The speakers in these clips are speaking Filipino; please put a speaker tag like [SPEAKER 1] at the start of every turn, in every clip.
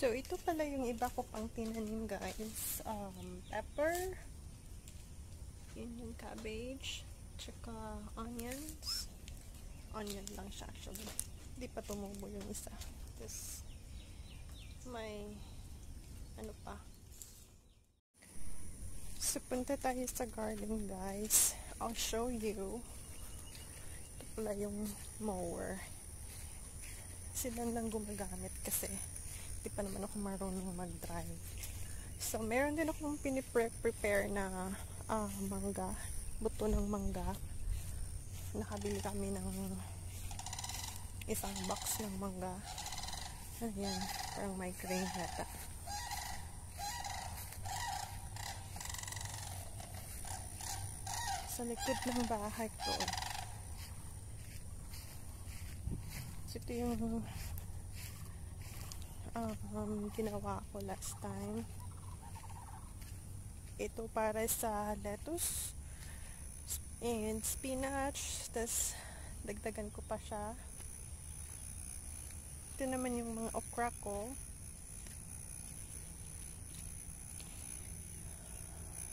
[SPEAKER 1] So, ito pala yung iba ko pang tinanim guys. Um, pepper. Yun yung cabbage. Tsaka onions. Onion lang siya actually. Hindi pa tumubo yung isa. Tapos, may ano pa. So, punta tayo sa garden guys. I'll show you. Ito pala yung mower. Sila lang gumagamit kasi di pa naman ako marunong mag-drive. So, meron din akong pinipre-prepare na uh, mangga. Buto ng mangga. Nakabili kami ng isang box ng mangga. Ayan, parang may grain yata. Sa likod ng bahay ko. So, ito yung um, ginawa ko last time. Ito para sa lettuce and spinach. Tapos, dagdagan ko pa siya. Ito naman yung mga okra ko.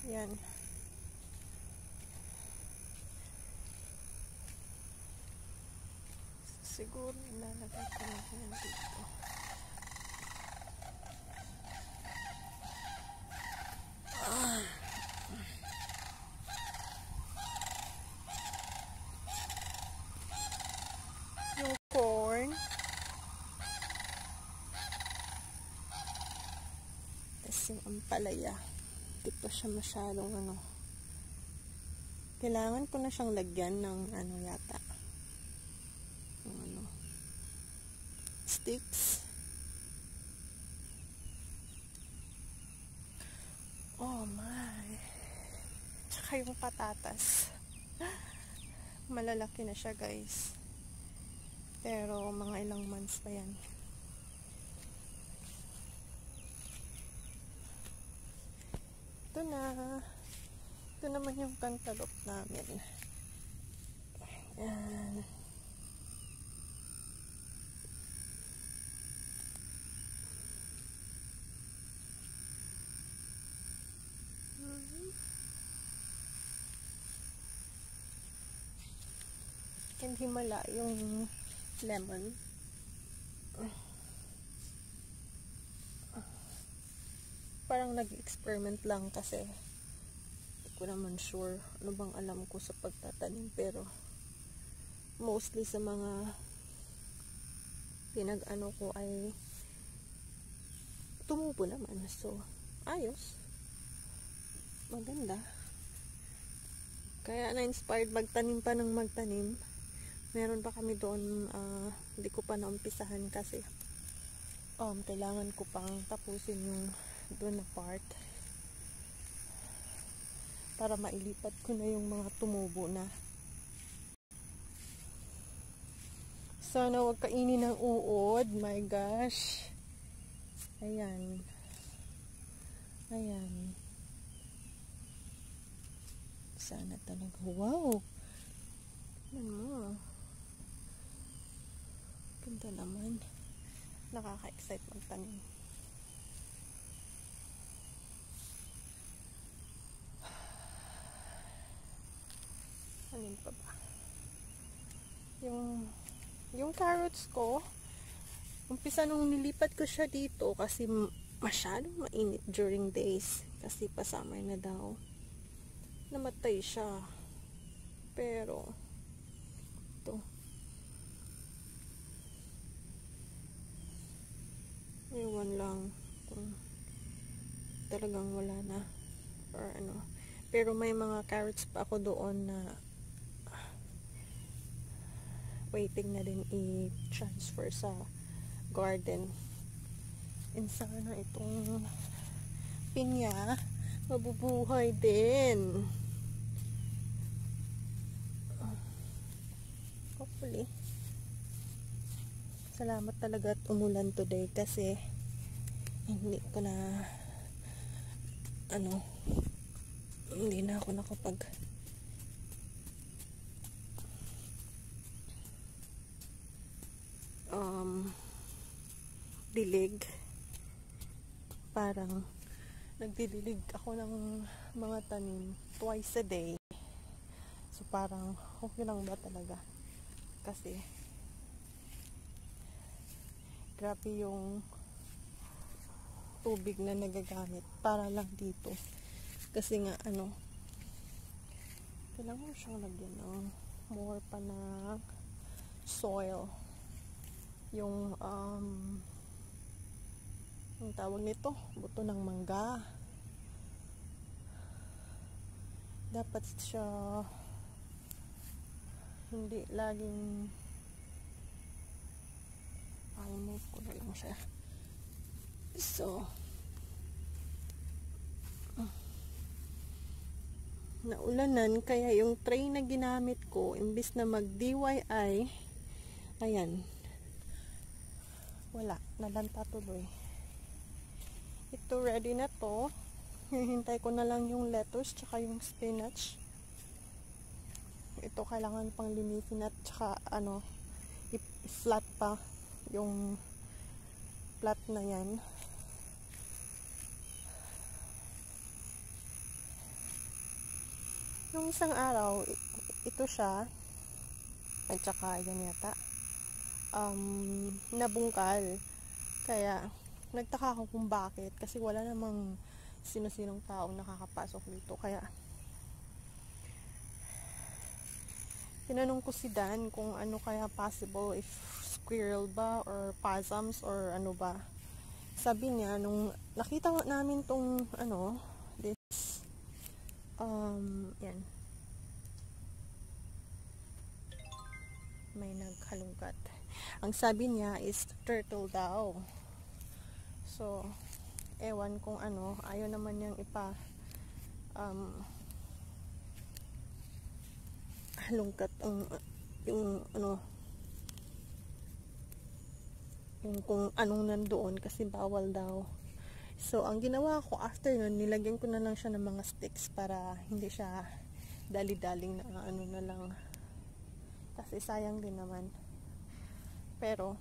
[SPEAKER 1] Yan. Siguro lalagay ko na dito. Yung corn. Tapos yung ampalaya. Hindi pa siya masyadong ano. Kailangan ko na siyang lagyan ng ano yata. Yung ano. Sticks. Oh my. Tsaka yung patatas. Malalaki na siya guys. Pero mga ilang months pa yan. Na. Ito naman yung cantaloupe namin. Yan. and himala yung lemon. Parang nag-experiment lang kasi hindi ko naman sure ano bang alam ko sa pagtatanim pero mostly sa mga pinag-ano ko ay tumubo naman. So, ayos. Maganda. Kaya na-inspired magtanim pa ng magtanim meron pa kami doon uh, hindi ko pa naumpisahan kasi um, kailangan ko pang tapusin yung doon na part. Para mailipat ko na yung mga tumubo na. Sana wag kainin ng uod. My gosh. Ayan. Ayan. Sana talaga. Wow. Ano Ganda naman. Nakaka-excite magtanim. Alin pa ba? Yung yung carrots ko, umpisa nung nilipat ko siya dito kasi masyadong mainit during days kasi pa summer na daw. Namatay siya. Pero ito Ewan lang kung talagang wala na or ano. Pero may mga carrots pa ako doon na waiting na din i-transfer sa garden. And sana itong pinya mabubuhay din. Hopefully. Salamat talaga at umulan today kasi hindi ko na ano hindi na ako nakapag um dilig parang nagdidilig ako ng mga tanim twice a day. So parang okay lang ba talaga? Kasi grabe yung tubig na nagagamit para lang dito. Kasi nga ano kailangan mo siyang lagyan ng more pa na soil yung um, ang tawag nito buto ng mangga. Dapat siya hindi laging ay move ko na lang siya. So naulanan kaya yung tray na ginamit ko imbis na mag DIY ayan wala nalanta tuloy. Ito ready na to. Hihintay ko na lang yung lettuce tsaka yung spinach. Ito kailangan pang linisin at tsaka ano i-flat pa yung flat na yan. Yung isang araw ito siya. At tsaka yan yata um, nabungkal. Kaya nagtaka ako kung bakit. Kasi wala namang sino-sinong taong nakakapasok dito. Kaya tinanong ko si Dan kung ano kaya possible if squirrel ba or possums or ano ba. Sabi niya nung nakita namin tong ano this um yan may naghalungkat ang sabi niya is turtle daw So, ewan kung ano, ayaw naman niyang ipa um, halungkat ang yung ano yung kung anong nandoon kasi bawal daw. So, ang ginawa ko after nun, nilagyan ko na lang siya ng mga sticks para hindi siya dali-daling na ano na lang. Kasi sayang din naman. Pero,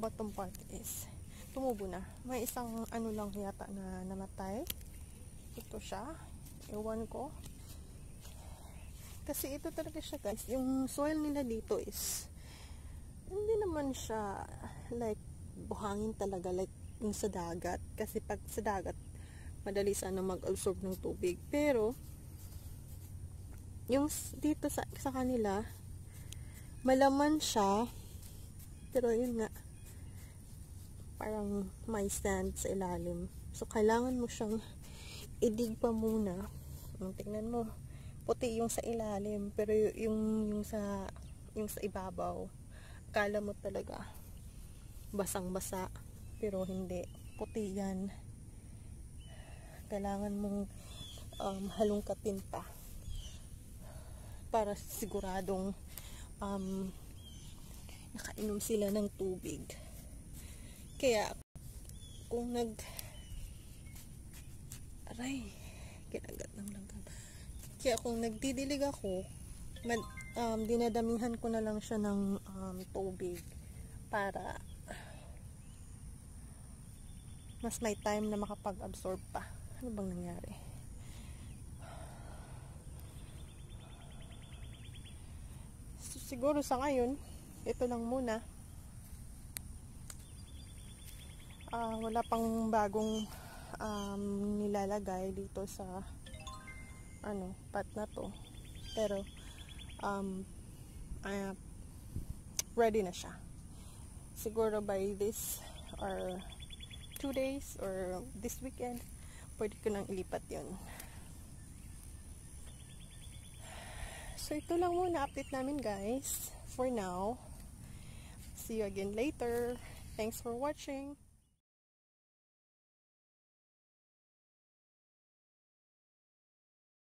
[SPEAKER 1] bottom part is tumubo na. May isang ano lang yata na namatay. Ito siya. Ewan ko. Kasi ito talaga siya guys. Yung soil nila dito is hindi naman siya like buhangin talaga like yung sa dagat. Kasi pag sa dagat madali sana mag-absorb ng tubig. Pero yung dito sa, sa kanila malaman siya pero yun nga parang may stand sa ilalim. So, kailangan mo siyang idig pa muna. Tingnan mo, puti yung sa ilalim, pero yung, yung sa yung sa ibabaw, kala mo talaga basang-basa, pero hindi. Puti yan. Kailangan mong um, halungkatin pa para siguradong um, nakainom sila ng tubig. Kaya, kung nag aray, kinagat ng langgan. Kaya kung nagdidilig ako, man, um, dinadamihan ko na lang siya ng um, tubig para mas may time na makapag-absorb pa. Ano bang nangyari? Siguro sa ngayon, ito lang muna. uh, wala pang bagong um, nilalagay dito sa ano, pat na to. Pero um, uh, ready na siya. Siguro by this or two days or this weekend, pwede ko nang ilipat yun. So, ito lang muna update namin guys. For now. See you again later. Thanks for watching.